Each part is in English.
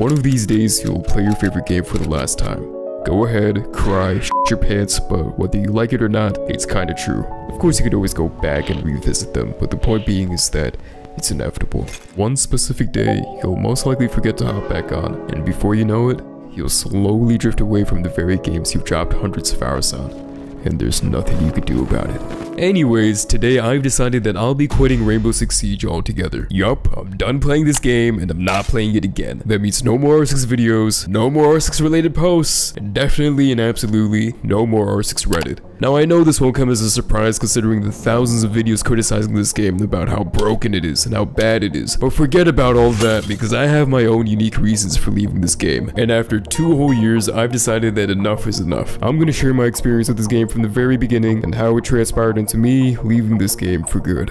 One of these days, you'll play your favorite game for the last time. Go ahead, cry, shit your pants, but whether you like it or not, it's kinda true. Of course, you could always go back and revisit them, but the point being is that it's inevitable. One specific day, you'll most likely forget to hop back on, and before you know it, you'll slowly drift away from the very games you've dropped hundreds of hours on and there's nothing you could do about it. Anyways, today I've decided that I'll be quitting Rainbow Six Siege altogether. Yup, I'm done playing this game and I'm not playing it again. That means no more R6 videos, no more R6 related posts, and definitely and absolutely no more R6 Reddit. Now I know this won't come as a surprise considering the thousands of videos criticizing this game about how broken it is and how bad it is, but forget about all that because I have my own unique reasons for leaving this game. And after two whole years, I've decided that enough is enough. I'm gonna share my experience with this game from the very beginning and how it transpired into me leaving this game for good.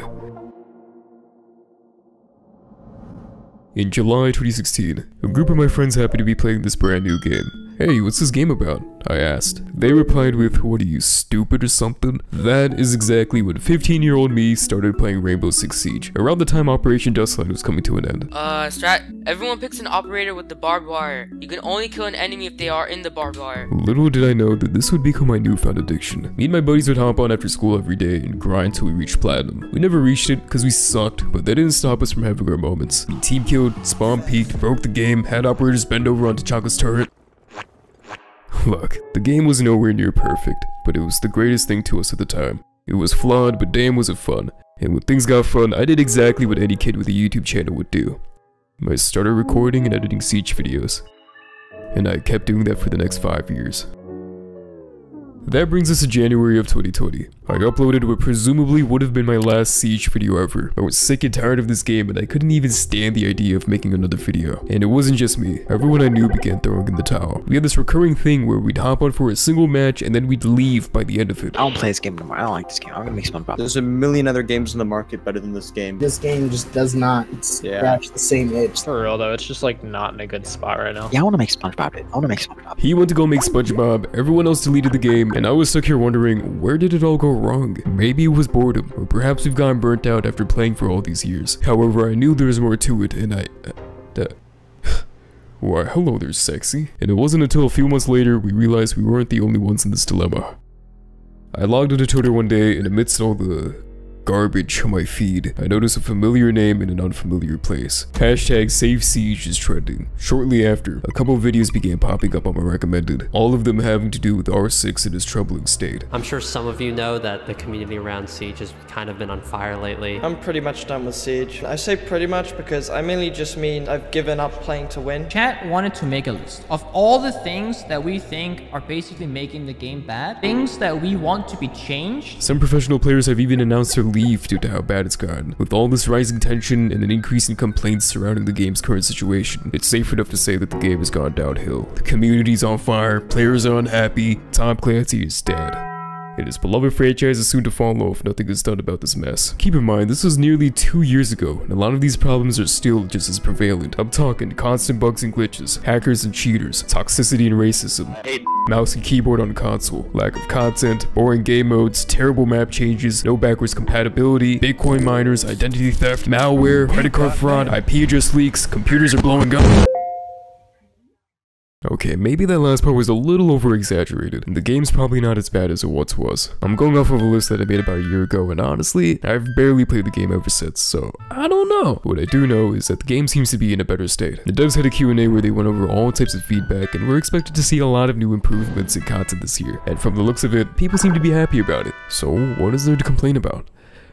In July 2016, a group of my friends happened to be playing this brand new game. Hey, what's this game about? I asked. They replied with, what are you, stupid or something? That is exactly when 15 year old me started playing Rainbow Six Siege, around the time Operation Dust Line was coming to an end. Uh, Strat, everyone picks an operator with the barbed wire. You can only kill an enemy if they are in the barbed wire. Little did I know that this would become my newfound addiction. Me and my buddies would hop on after school every day and grind till we reached platinum. We never reached it because we sucked, but that didn't stop us from having our moments. We team killed, spawn peeked, broke the game, had operators bend over onto Chaka's turret, Look, the game was nowhere near perfect, but it was the greatest thing to us at the time. It was flawed, but damn was it fun. And when things got fun, I did exactly what any kid with a YouTube channel would do. I started recording and editing Siege videos. And I kept doing that for the next 5 years. That brings us to January of 2020. I uploaded what presumably would have been my last Siege video ever. I was sick and tired of this game and I couldn't even stand the idea of making another video. And it wasn't just me, everyone I knew began throwing in the towel. We had this recurring thing where we'd hop on for a single match and then we'd leave by the end of it. I don't play this game anymore, I don't like this game, I'm gonna make SpongeBob. There's a million other games in the market better than this game. This game just does not Yeah. scratch the same itch. For real though, it's just like not in a good spot right now. Yeah, I wanna make SpongeBob, dude. I wanna make SpongeBob. He went to go make SpongeBob, everyone else deleted the game, and I was stuck here wondering, where did it all go wrong? Maybe it was boredom, or perhaps we've gotten burnt out after playing for all these years. However, I knew there was more to it, and I... Uh, uh, why, hello there, sexy. And it wasn't until a few months later we realized we weren't the only ones in this dilemma. I logged into Twitter one day, and amidst all the garbage on my feed, I notice a familiar name in an unfamiliar place. Hashtag Save Siege is trending. Shortly after, a couple videos began popping up on my recommended, all of them having to do with R6 in its troubling state. I'm sure some of you know that the community around Siege has kind of been on fire lately. I'm pretty much done with Siege. I say pretty much because I mainly just mean I've given up playing to win. Chat wanted to make a list of all the things that we think are basically making the game bad, things that we want to be changed. Some professional players have even announced their leave due to how bad it's gotten. With all this rising tension and an increase in complaints surrounding the game's current situation, it's safe enough to say that the game has gone downhill. The community's on fire, players are unhappy, Tom Clancy is dead. And his beloved franchise is soon to follow if nothing is done about this mess. Keep in mind, this was nearly two years ago, and a lot of these problems are still just as prevalent. I'm talking constant bugs and glitches, hackers and cheaters, toxicity and racism, mouse and keyboard on console, lack of content, boring game modes, terrible map changes, no backwards compatibility, Bitcoin miners, identity theft, malware, credit card fraud, IP address leaks, computers are blowing up. Okay, maybe that last part was a little over-exaggerated, and the game's probably not as bad as it once was. I'm going off of a list that I made about a year ago, and honestly, I've barely played the game ever since, so I don't know. What I do know is that the game seems to be in a better state. The devs had a Q&A where they went over all types of feedback, and we're expected to see a lot of new improvements in content this year, and from the looks of it, people seem to be happy about it. So, what is there to complain about?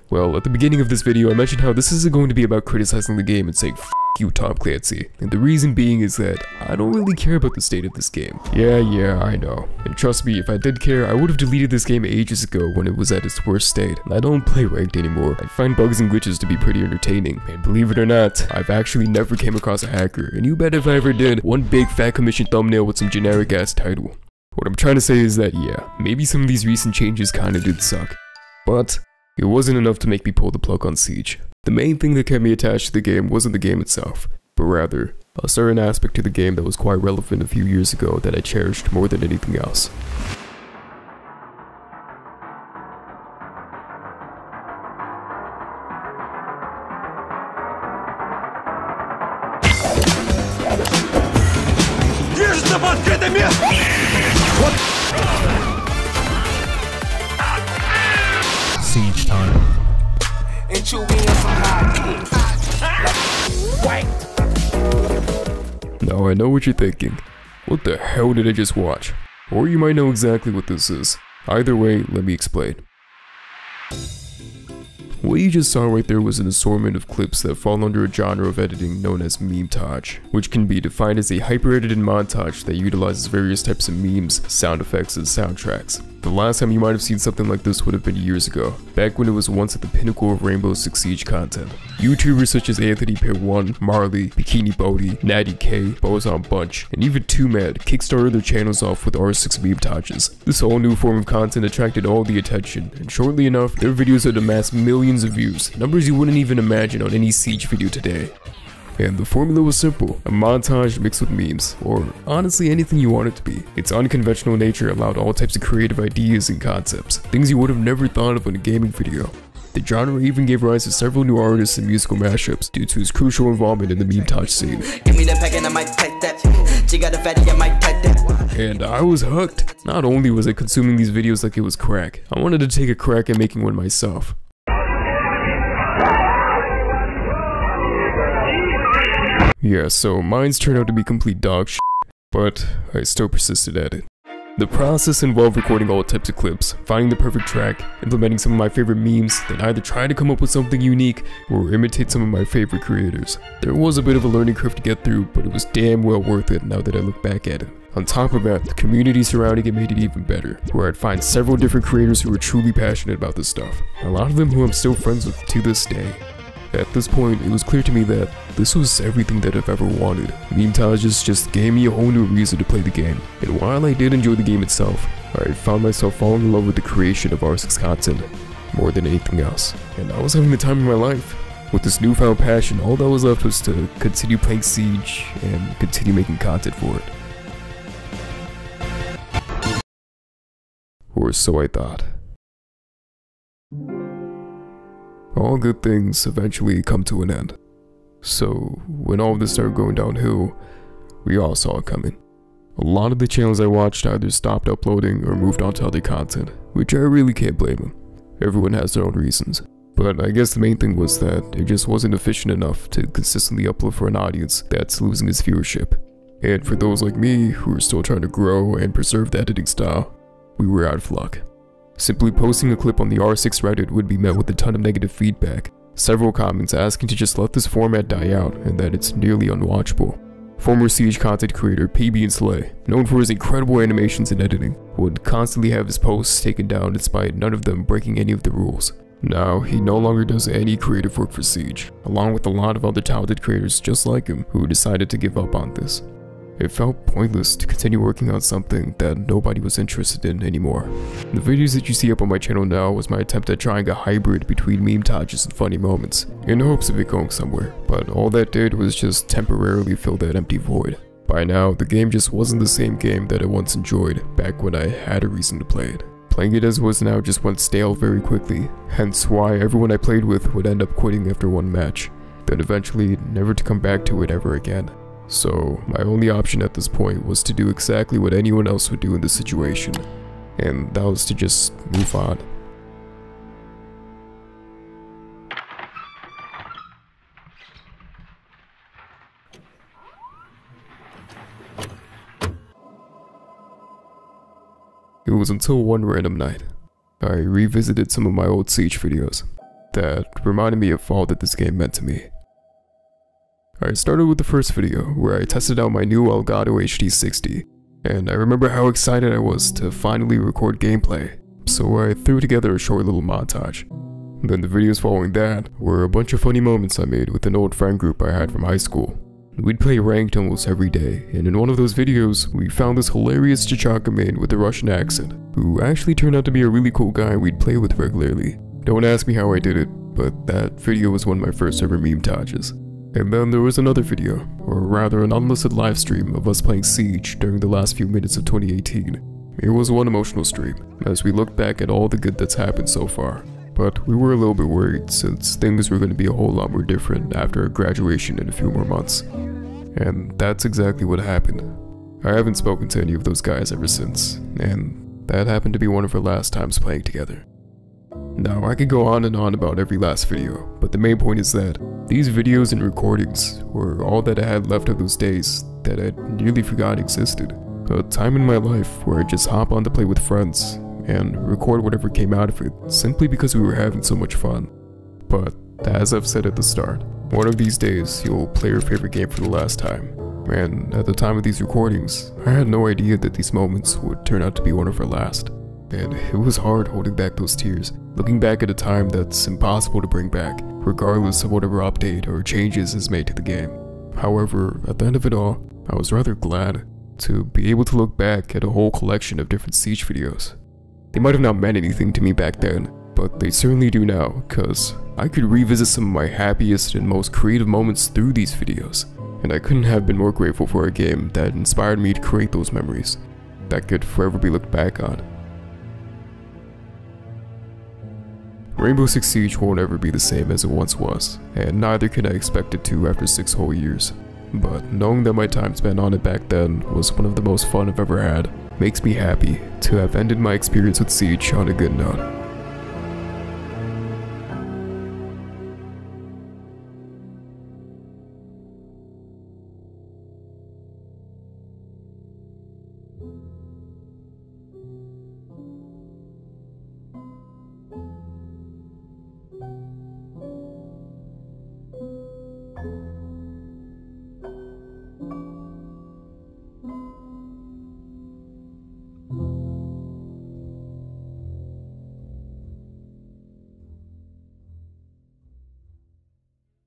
Well, at the beginning of this video, I mentioned how this isn't going to be about criticizing the game and saying you Tom Clancy. And the reason being is that I don't really care about the state of this game. Yeah, yeah, I know. And trust me, if I did care, I would have deleted this game ages ago when it was at its worst state. And I don't play ranked anymore. I find bugs and glitches to be pretty entertaining. And believe it or not, I've actually never came across a hacker. And you bet if I ever did, one big fat commission thumbnail with some generic ass title. What I'm trying to say is that yeah, maybe some of these recent changes kinda did suck. But it wasn't enough to make me pull the plug on Siege. The main thing that kept me attached to the game wasn't the game itself, but rather, a certain aspect to the game that was quite relevant a few years ago that I cherished more than anything else. Siege time. Now I know what you're thinking. What the hell did I just watch? Or you might know exactly what this is. Either way, let me explain. What you just saw right there was an assortment of clips that fall under a genre of editing known as memetage, which can be defined as a hyper-edited montage that utilizes various types of memes, sound effects, and soundtracks. The last time you might have seen something like this would have been years ago, back when it was once at the pinnacle of Rainbow Six Siege content. YouTubers such as Anthony Pair 1, Marley, Bikini Bodhi, Natty K, Bozon Bunch, and even 2Mad kickstarted their channels off with R6 memetages. This whole new form of content attracted all the attention, and shortly enough, their videos had amassed millions of views, numbers you wouldn't even imagine on any Siege video today. And the formula was simple, a montage mixed with memes, or honestly anything you want it to be. Its unconventional nature allowed all types of creative ideas and concepts, things you would have never thought of in a gaming video. The genre even gave rise to several new artists and musical mashups due to its crucial involvement in the memetage scene. And I was hooked. Not only was I consuming these videos like it was crack, I wanted to take a crack at making one myself. Yeah, so mine's turned out to be complete dog shit, but I still persisted at it. The process involved recording all types of clips, finding the perfect track, implementing some of my favorite memes, then either try to come up with something unique or imitate some of my favorite creators. There was a bit of a learning curve to get through, but it was damn well worth it now that I look back at it. On top of that, the community surrounding it made it even better, where I'd find several different creators who were truly passionate about this stuff, a lot of them who I'm still friends with to this day. At this point, it was clear to me that this was everything that I've ever wanted. Memetages just gave me a whole new reason to play the game, and while I did enjoy the game itself, I found myself falling in love with the creation of R6 content more than anything else, and I was having the time of my life. With this newfound passion, all that was left was to continue playing Siege and continue making content for it. Or so I thought. All good things eventually come to an end. So, when all of this started going downhill, we all saw it coming. A lot of the channels I watched either stopped uploading or moved on to other content, which I really can't blame them. Everyone has their own reasons. But I guess the main thing was that it just wasn't efficient enough to consistently upload for an audience that's losing its viewership. And for those like me who are still trying to grow and preserve the editing style, we were out of luck. Simply posting a clip on the R6 Reddit would be met with a ton of negative feedback, several comments asking to just let this format die out and that it's nearly unwatchable. Former Siege content creator PB and Slay, known for his incredible animations and editing, would constantly have his posts taken down despite none of them breaking any of the rules. Now, he no longer does any creative work for Siege, along with a lot of other talented creators just like him who decided to give up on this. It felt pointless to continue working on something that nobody was interested in anymore. The videos that you see up on my channel now was my attempt at trying a hybrid between memetages and funny moments, in hopes of it going somewhere, but all that did was just temporarily fill that empty void. By now, the game just wasn't the same game that I once enjoyed, back when I had a reason to play it. Playing it as it was now just went stale very quickly, hence why everyone I played with would end up quitting after one match, then eventually never to come back to it ever again. So, my only option at this point was to do exactly what anyone else would do in this situation, and that was to just move on. It was until one random night, I revisited some of my old Siege videos that reminded me of all that this game meant to me. I started with the first video, where I tested out my new Elgato HD60, and I remember how excited I was to finally record gameplay, so I threw together a short little montage. Then the videos following that were a bunch of funny moments I made with an old friend group I had from high school. We'd play ranked almost every day, and in one of those videos, we found this hilarious Tachanka main with a Russian accent, who actually turned out to be a really cool guy we'd play with regularly. Don't ask me how I did it, but that video was one of my first ever memetages. And then there was another video, or rather an unlisted live stream of us playing Siege during the last few minutes of 2018. It was one emotional stream, as we looked back at all the good that's happened so far. But we were a little bit worried since things were going to be a whole lot more different after our graduation in a few more months. And that's exactly what happened. I haven't spoken to any of those guys ever since, and that happened to be one of our last times playing together. Now, I could go on and on about every last video, but the main point is that these videos and recordings were all that I had left of those days that I nearly forgot existed. A time in my life where I just hop on to play with friends and record whatever came out of it simply because we were having so much fun. But, as I've said at the start, one of these days you'll play your favorite game for the last time. And at the time of these recordings, I had no idea that these moments would turn out to be one of our last. And it was hard holding back those tears, looking back at a time that's impossible to bring back, regardless of whatever update or changes is made to the game. However, at the end of it all, I was rather glad to be able to look back at a whole collection of different Siege videos. They might have not meant anything to me back then, but they certainly do now, cause I could revisit some of my happiest and most creative moments through these videos, and I couldn't have been more grateful for a game that inspired me to create those memories, that could forever be looked back on. Rainbow Six Siege won't ever be the same as it once was, and neither can I expect it to after 6 whole years. But knowing that my time spent on it back then was one of the most fun I've ever had, makes me happy to have ended my experience with Siege on a good note.